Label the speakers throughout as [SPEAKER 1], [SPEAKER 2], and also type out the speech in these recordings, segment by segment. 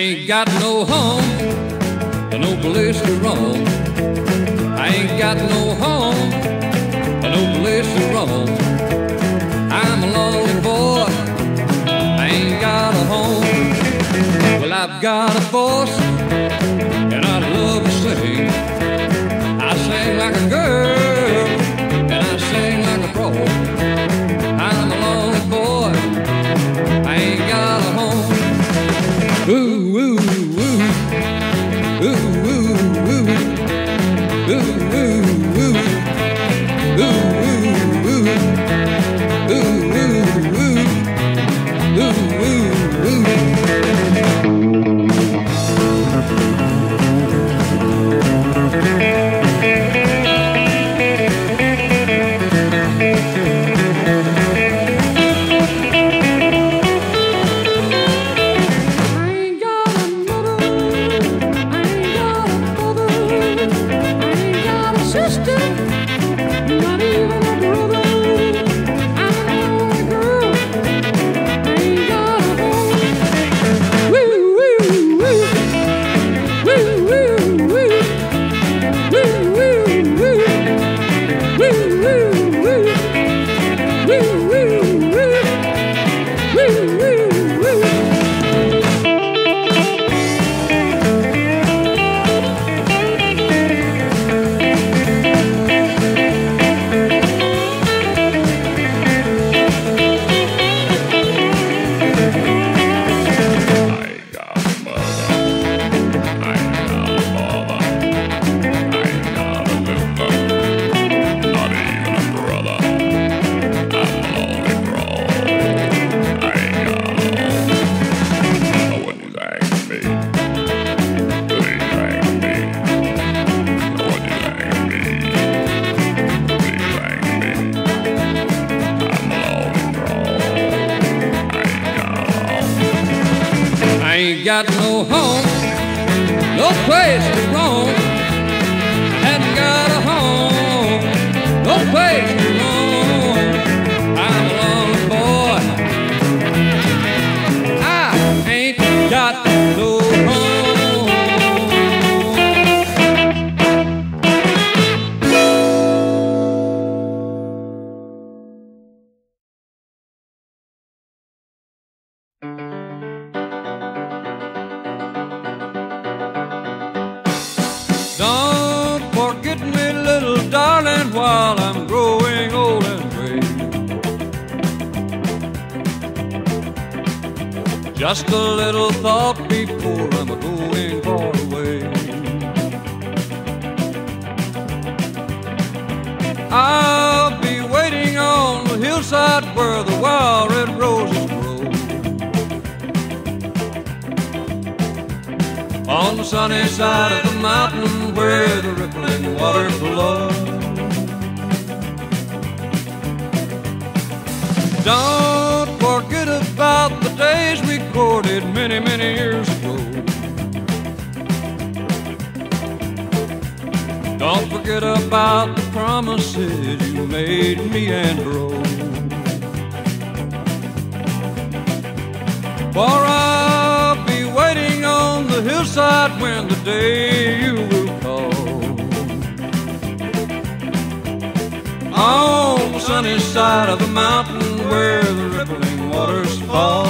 [SPEAKER 1] ain't got no home, no place to roam. I ain't got no home, no place to roam. I'm a lonely boy, I ain't got a home. Well, I've got a voice, and I love to sing. I sing like a girl, little darling, while I'm growing old and gray. Just a little thought before I'm going far away. I'll be waiting on the hillside where the wild red roses grow. On the sunny side of the mountain where the rippling water flows. Don't forget about the days we courted many, many years ago. Don't forget about the promises you made me and Rose. For I'll be waiting on the hillside when the day you On the sunny side of the mountain where the rippling waters fall.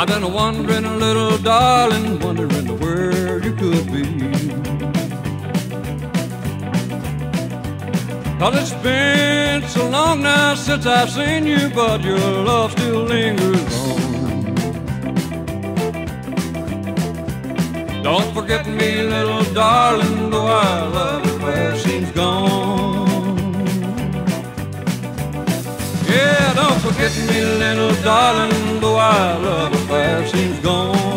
[SPEAKER 1] I've been wondering, little darling, wondering where you could be. Cause it's been so long now since I've seen you, but your love still lingers on. Don't forget me, little darling, though I love it where gone. Yeah, don't forget me, little darling, though I love where she's gone.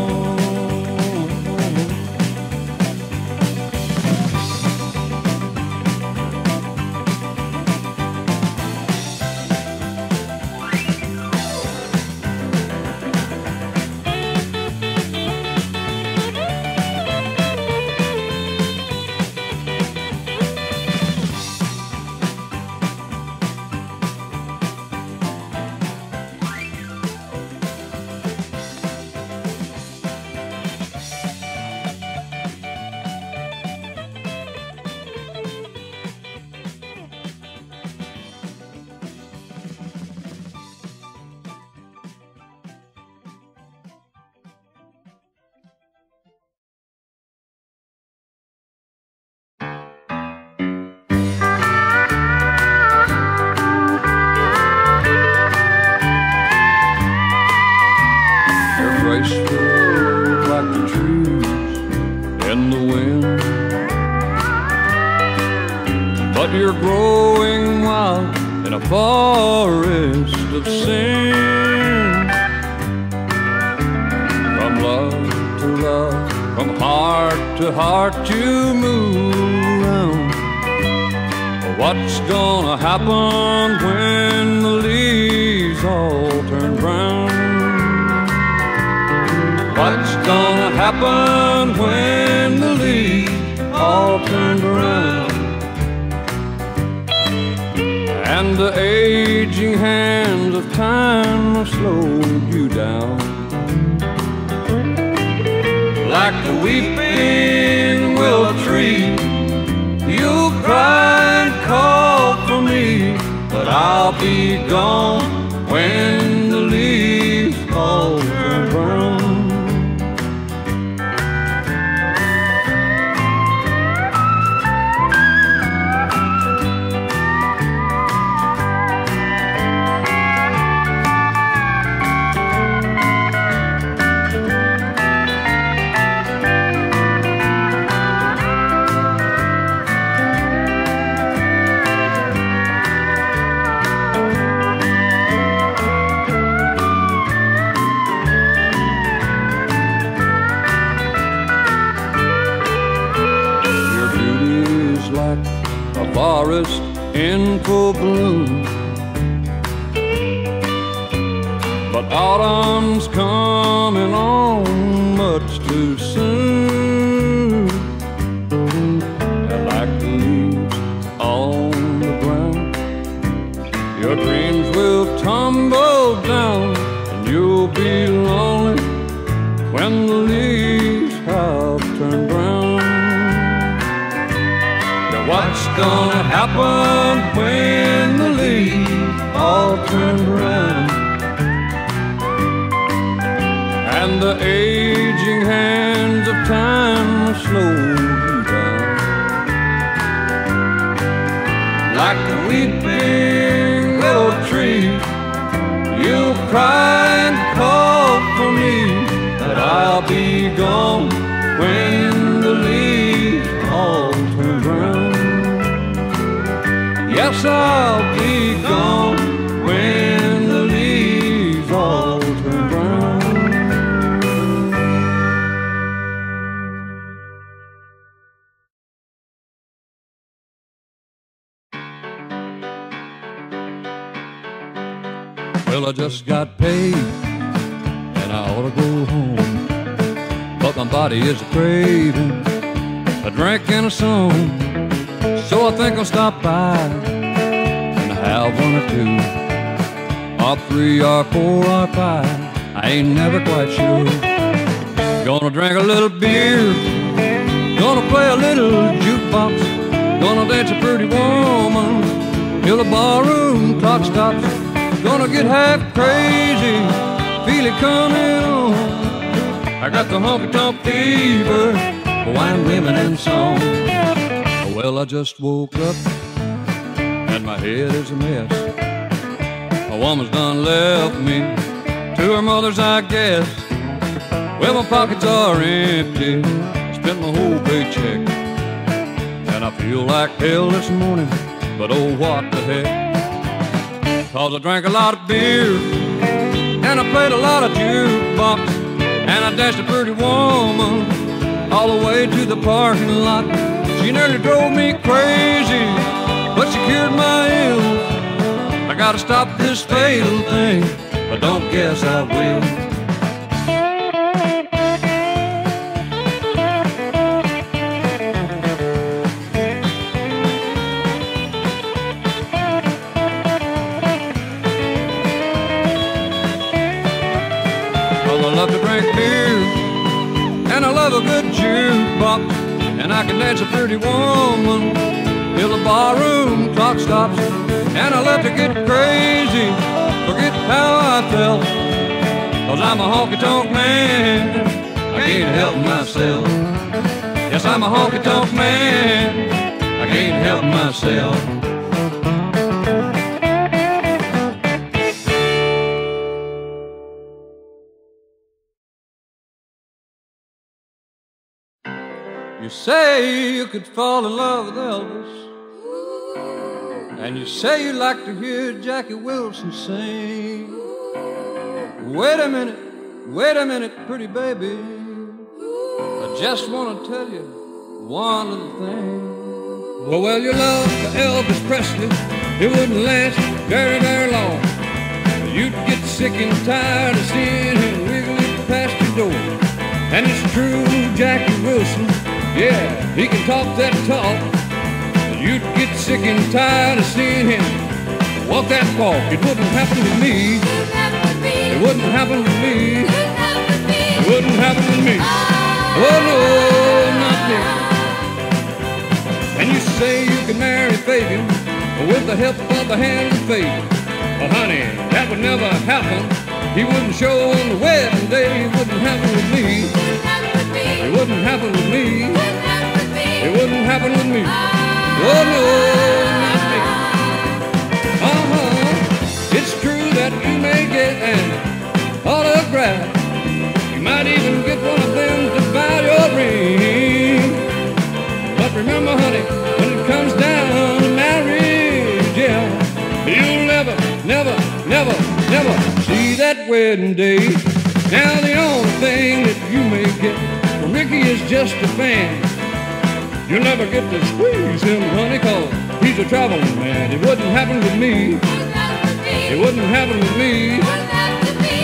[SPEAKER 1] Gone when hands will slow you down. Like the weeping willow tree, you'll cry body is craving a drink and a song. So I think I'll stop by and have one or two. Or three or four or five. I ain't never quite sure. Gonna drink a little beer. Gonna play a little jukebox. Gonna dance a pretty woman till the barroom clock stops. Gonna get half crazy, feel it coming on. I got the honky tonk fever, wine, women, and song. Well, I just woke up and my head is a mess. A woman's done left me to her mother's, I guess. Well, my pockets are empty. I spent my whole paycheck. And I feel like hell this morning. But oh, what the heck? Cause I drank a lot of beer. And I played a lot of jukebox. And I dashed a pretty woman all the way to the parking lot. She nearly drove me crazy, but she cured my ills. I gotta stop this fatal thing, but don't guess I will. Love a good jukebox, and I can dance a pretty woman till the barroom clock stops. And I love to get crazy, forget how I felt, cause I'm a honky tonk man. I can't help myself. Yes, I'm a honky tonk man. I can't help myself. You say you could fall in love with Elvis. And you say you like to hear Jackie Wilson sing. Wait a minute, wait a minute, pretty baby. I just want to tell you one little thing. Well, well, your love for Elvis Presley, it wouldn't last very, very long. You'd get sick and tired of seeing him wiggling past your door. And it's true, Jackie Wilson yeah, he can talk that talk. But you'd get sick and tired of seeing him walk that walk. It wouldn't happen with me. It wouldn't happen with me. It wouldn't happen with me. Oh no, not me. And you say you can marry Fabian with the help of a hand of fate. Well, honey, that would never happen. He wouldn't show on the wedding day. It wouldn't happen with me. It wouldn't happen with me. It wouldn't happen with me. Oh no, not me. Uh-huh. It's true that you may get an autograph. You might even get one of them to buy your ring. But remember, honey, when it comes down to marriage, yeah, you'll never, never, never, never see that wedding day. Now the only thing that you may get Ricky is just a fan. You'll never get to squeeze him, honey, cause he's a traveling man. It wouldn't happen with me. It wouldn't happen with me.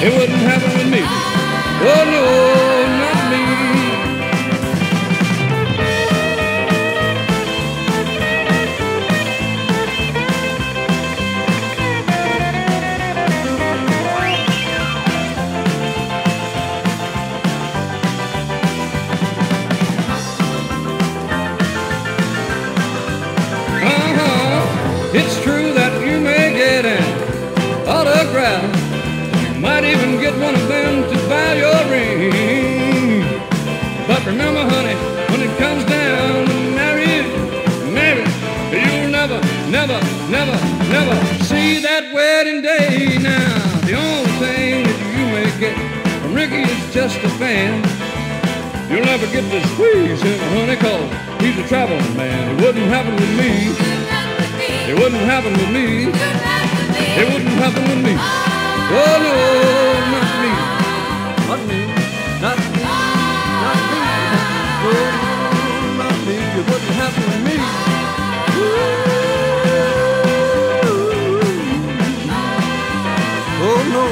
[SPEAKER 1] It wouldn't happen with me. Oh no, just a fan. You'll never get to squeeze him, honey, cause he's a traveling man. It wouldn't happen with me. It wouldn't happen with me. It wouldn't happen with me. Oh, no, not me. Not me. Not me. Oh, it wouldn't happen to me. Oh no,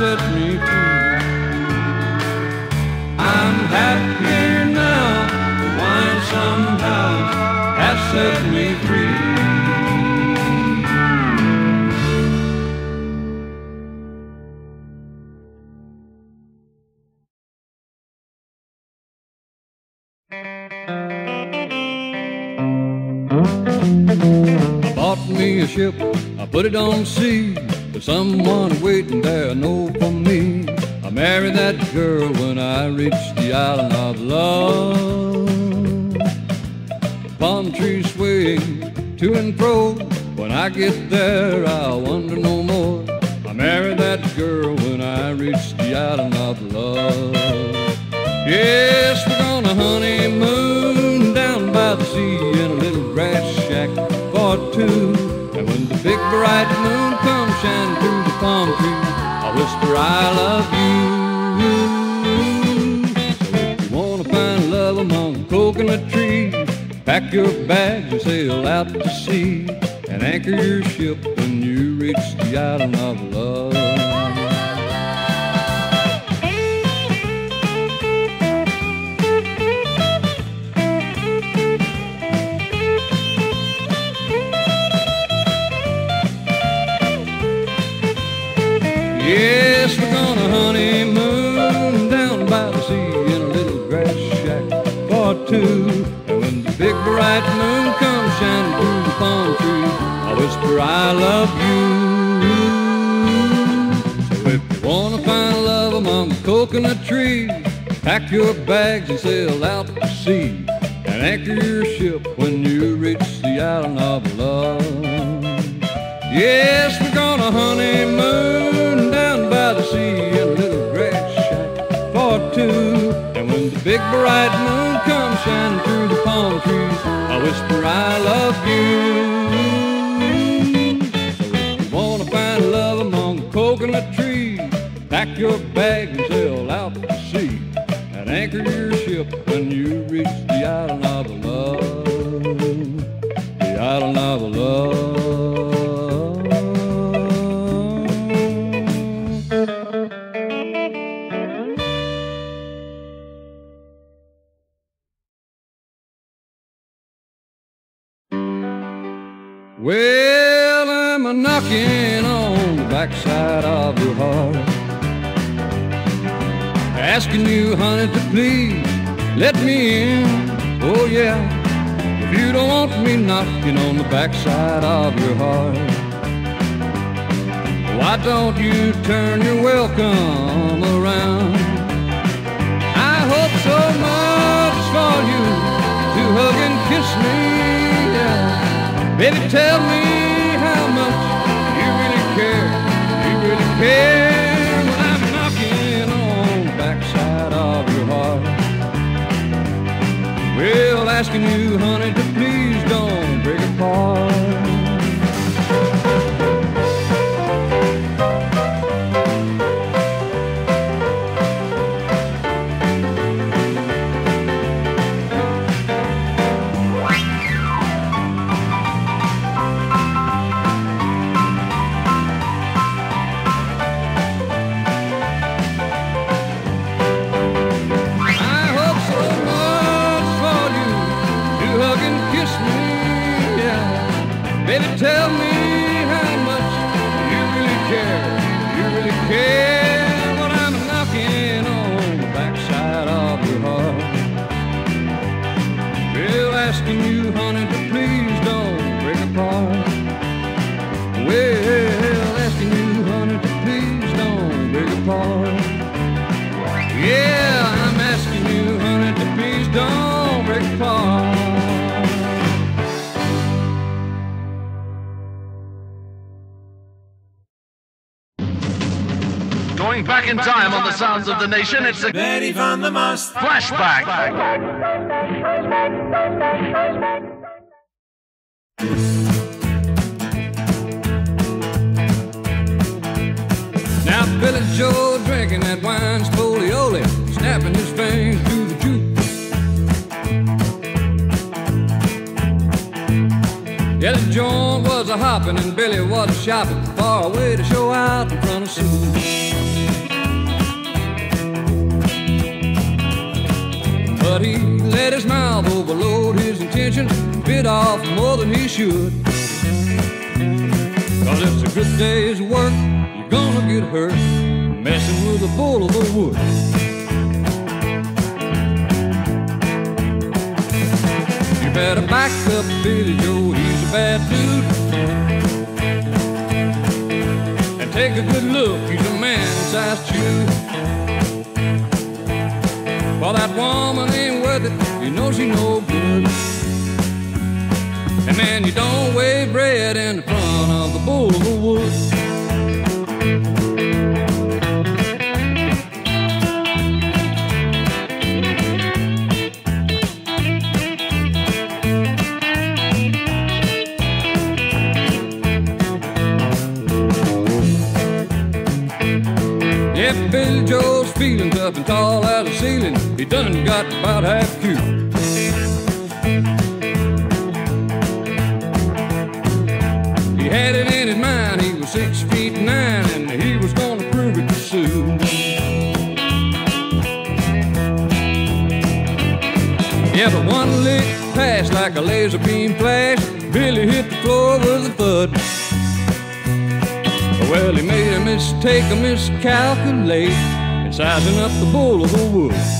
[SPEAKER 1] set me free. I'm happy now, the wine somehow has set me free. I bought me a ship, I put it on sea. With someone waiting there, I know for me. I married that girl when I reached the island of love. Palm trees swaying to and fro. When I get there, I'll wonder no more. I married that girl when I reached the island of love. Yes, we're gonna honeymoon down by the sea in a little grass shack for two. The big bright moon comes shining through the palm trees, I whisper I love you. You wanna find love among coconut trees, pack your bags and sail out to sea and anchor your ship when you reach the island of love. I love you. So if you wanna find love among the coconut trees, pack your bags and sail out to sea. And anchor your ship when you reach the island of love. Yes, we're gonna honeymoon down by the sea in a little grass shack for two. And when the big bright moon comes shining through the palm trees, I whisper I love you. You, honey, to please let me in. Oh, yeah. If you don't want me knocking on the backside of your heart, why don't you turn your welcome around? I hope so much for you to hug and kiss me. Yeah. Baby, tell me how much you really care. You really care Well, asking you, honey, to please don't break apart.
[SPEAKER 2] Back in time on the sounds of the nation, it's a
[SPEAKER 3] Berry van der Mast.
[SPEAKER 2] flashback.
[SPEAKER 1] Now Billy Joe drinking that wine spo-dee-o-dee, snapping his fingers to the juke. Yeah, the joint was a hopping and Billy was a shopping far away to show out in front of Sue. But he let his mouth overload his intentions, bit off more than he should. Cause it's a good day's work, you're gonna get hurt messing with a bull of the wood. You better back up Billy Joe, he's a bad dude. And take a good look, he's a man-sized chew. Well, that woman ain't worth it, you know she no good. And man, you don't weigh bread in the front of the bull of the wood. Yeah, Billy Joe's feeling tough and tall done got about half cute. He had it in his mind, he was six feet nine, and he was gonna prove it to Sue. Yeah, but one lick passed like a laser beam flash. Billy hit the floor with a thud. Well, he made a mistake, a miscalculate, in sizing up the bull of the wood.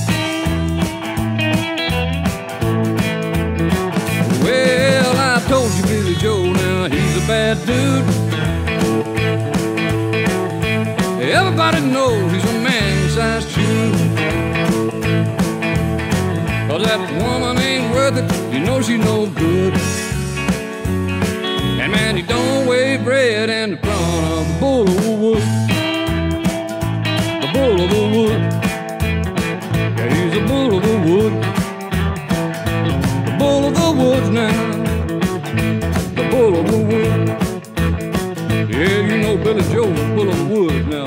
[SPEAKER 1] A bad dude. Everybody knows he's a man-sized chew. Cause that woman ain't worth it, you know she no good. And man, he don't weigh bread in the front of the bull of wood. The bull of wood. Yeah, he's a bull of wood. The bull of the woods now. Yeah, you know Billy Joe's a bull of wood now,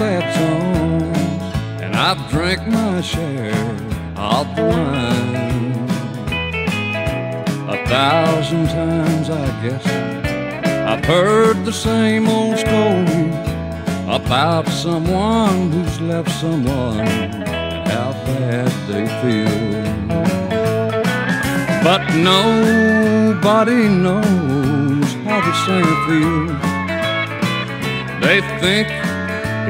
[SPEAKER 1] sad songs, and I've drank my share of the wine. A thousand times, I guess, I've heard the same old story about someone who's left someone and how bad they feel. But nobody knows how the singer feels. They think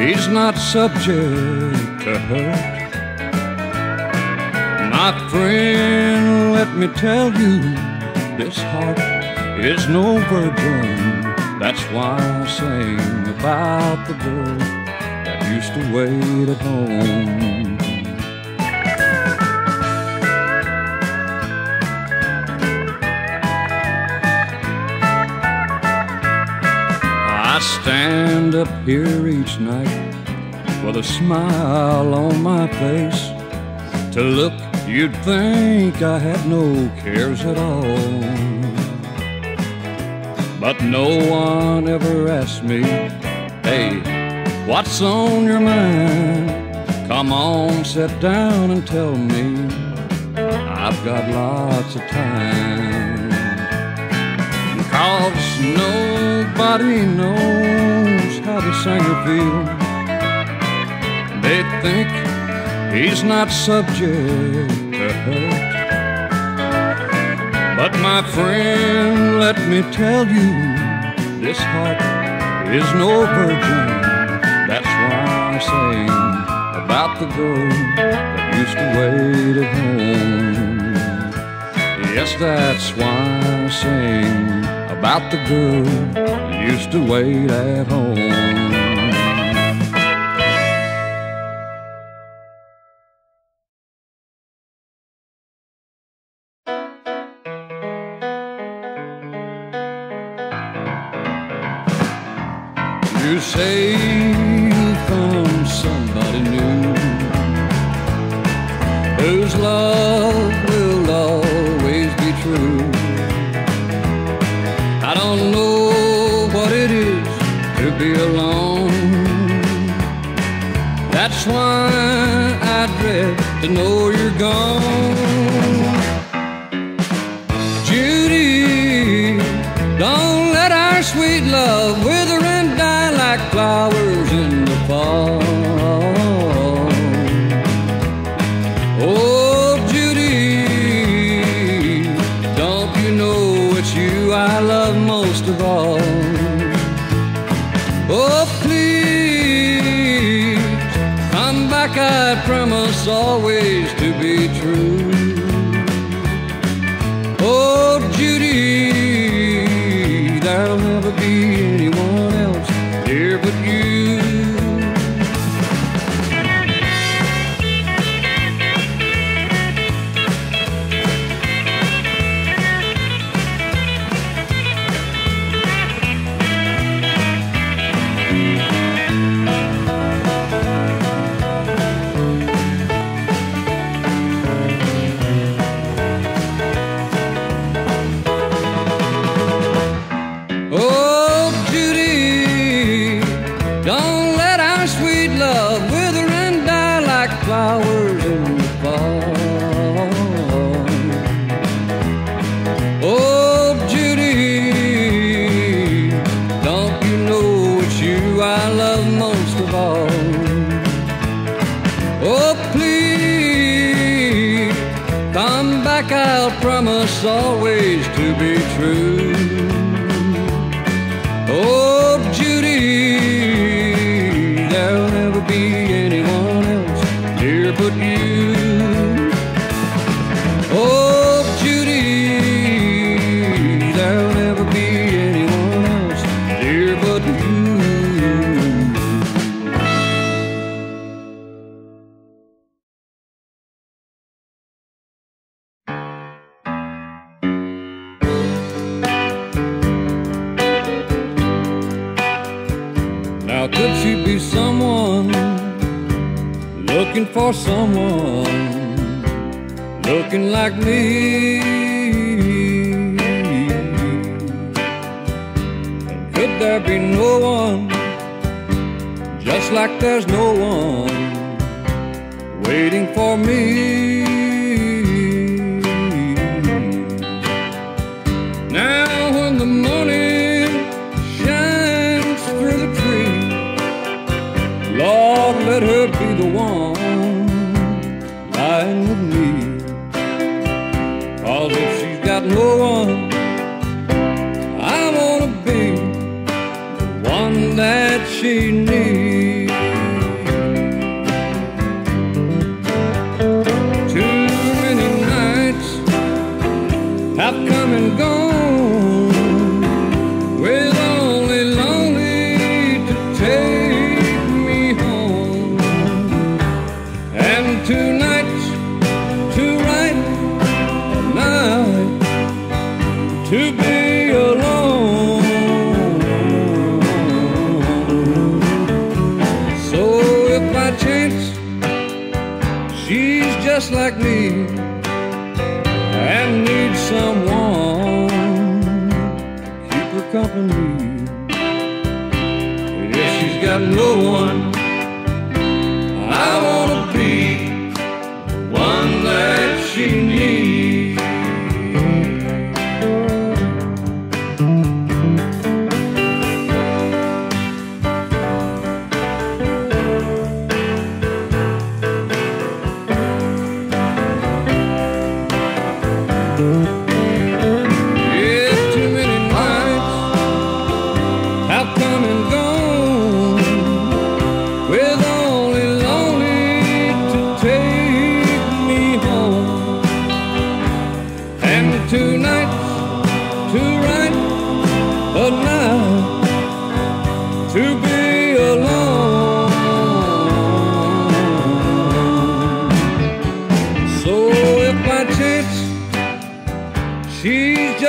[SPEAKER 1] he's not subject to hurt. My friend, let me tell you, this heart is no virgin. That's why I sing about the girl that used to wait at home. Stand up here each night with a smile on my face. To look, you'd think I had no cares at all. But no one ever asked me, hey, what's on your mind? Come on, sit down and tell me. I've got lots of time. Cause nobody knows feels. They think he's not subject to hurt. But my friend, let me tell you, this heart is no virgin. That's why I sing about the girl that used to wait at home. Yes, that's why I sing about the girl that used to wait at home. like I'll promise always to be true.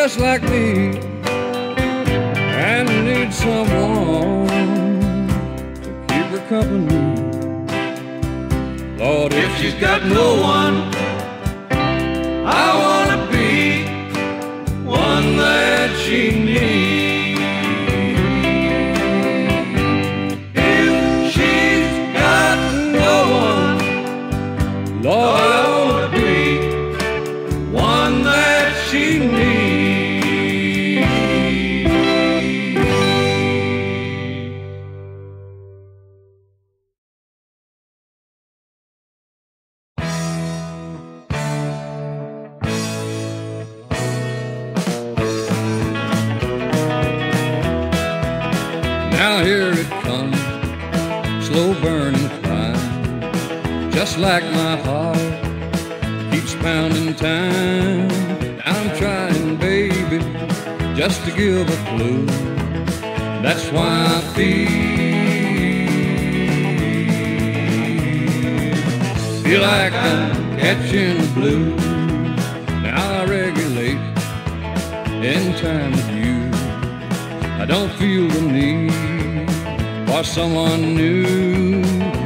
[SPEAKER 1] just like me and need someone to keep her company. Lord, if she's got no one in time with you. I don't feel the need for someone new,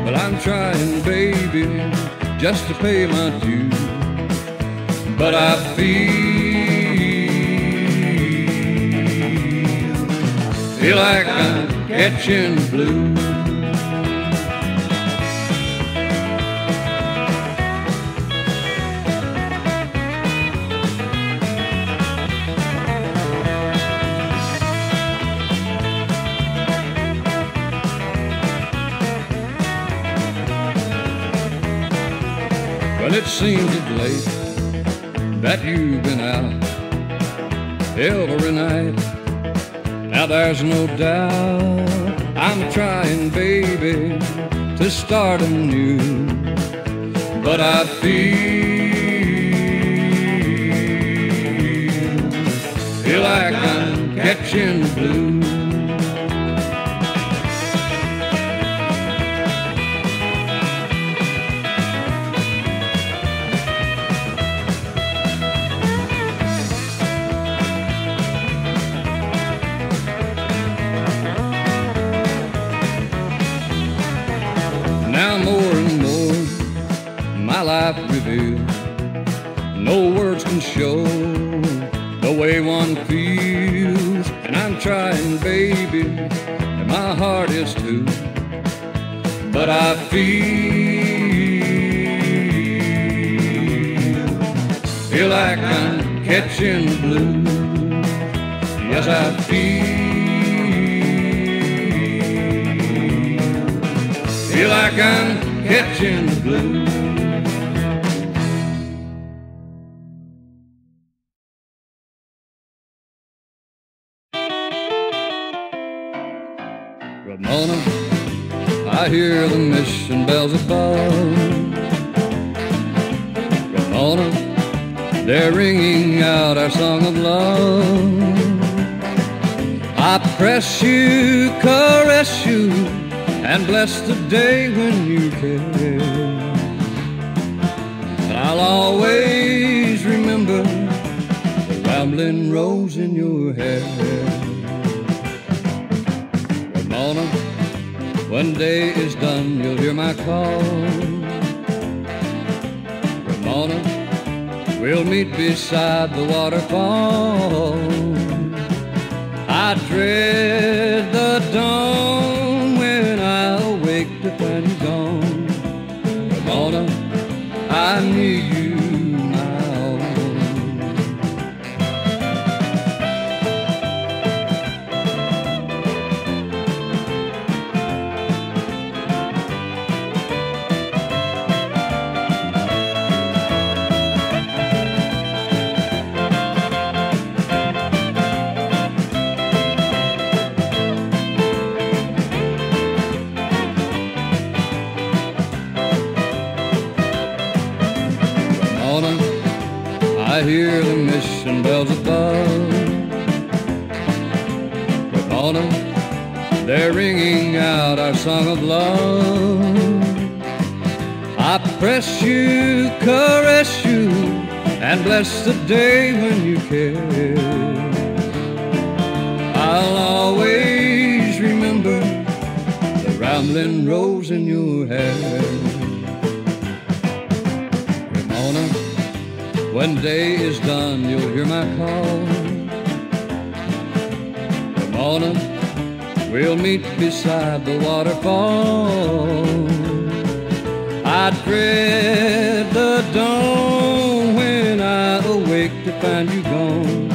[SPEAKER 1] but I'm trying, baby, just to pay my dues. But I feel feel like I'm catching the it seems of late that you've been out every night. Now there's no doubt I'm trying, baby, to start anew. But I feel, feel like I'm catching the blues. No words can show the way one feels. And I'm trying, baby, and my heart is too. But I feel, feel like I'm catching the blues. Yes, I feel. Feel like I'm catching the blues. I hear the mission bells above. Ramona, they're ringing out our song of love. I press you, caress you, and bless the day when you. And I'll always remember the rambling rose in your hair. When day is done, you'll hear my call. Ramona, we'll meet beside the waterfall. I dread the dawn when I awake to find you gone. Ramona, I need you, caress you, and bless the day when you care. I'll always remember the rambling rose in your hair. Ramona, when day is done, you'll hear my call. Ramona, we'll meet beside the waterfall. I dread the dawn when I awake to find you gone.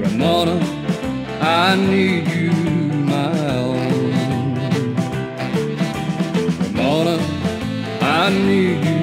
[SPEAKER 1] Ramona, I need you, my own. Ramona, I need you,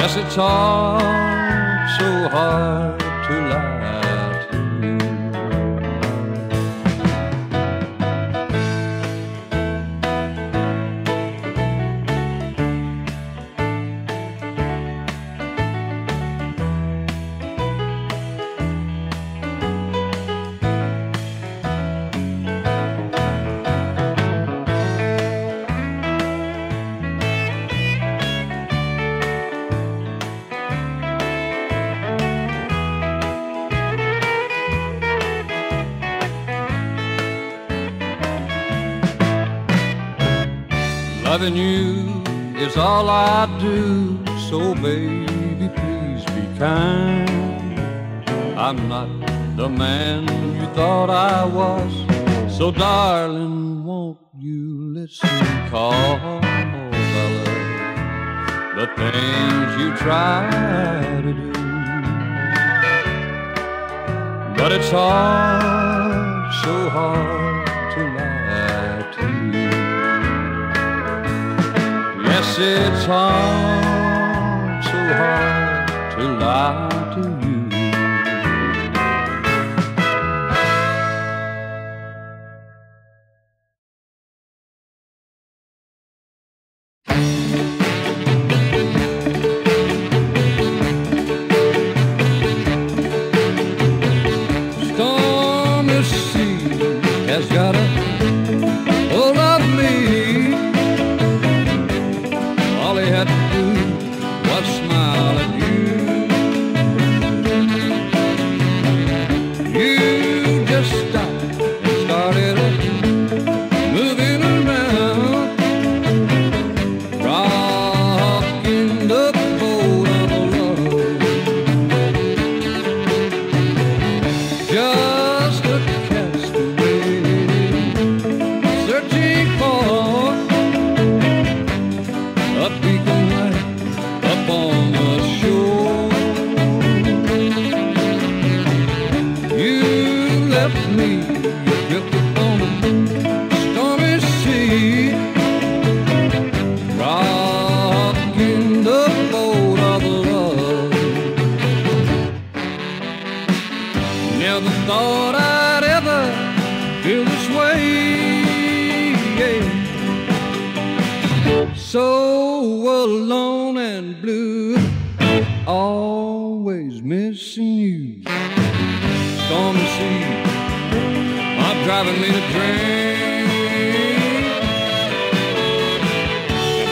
[SPEAKER 1] Yes, it's all so hard to lie. Loving you is all I do, so baby, please be kind. I'm not the man you thought I was, so darling, won't you listen? Cause I love the things you try to do. But it's hard, so hard it's hard, so hard to lie.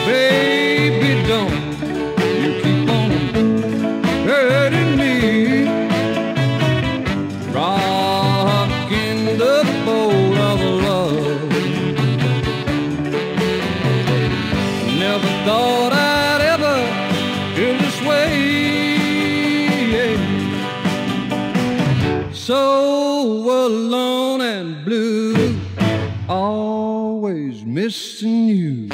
[SPEAKER 1] Baby. this you.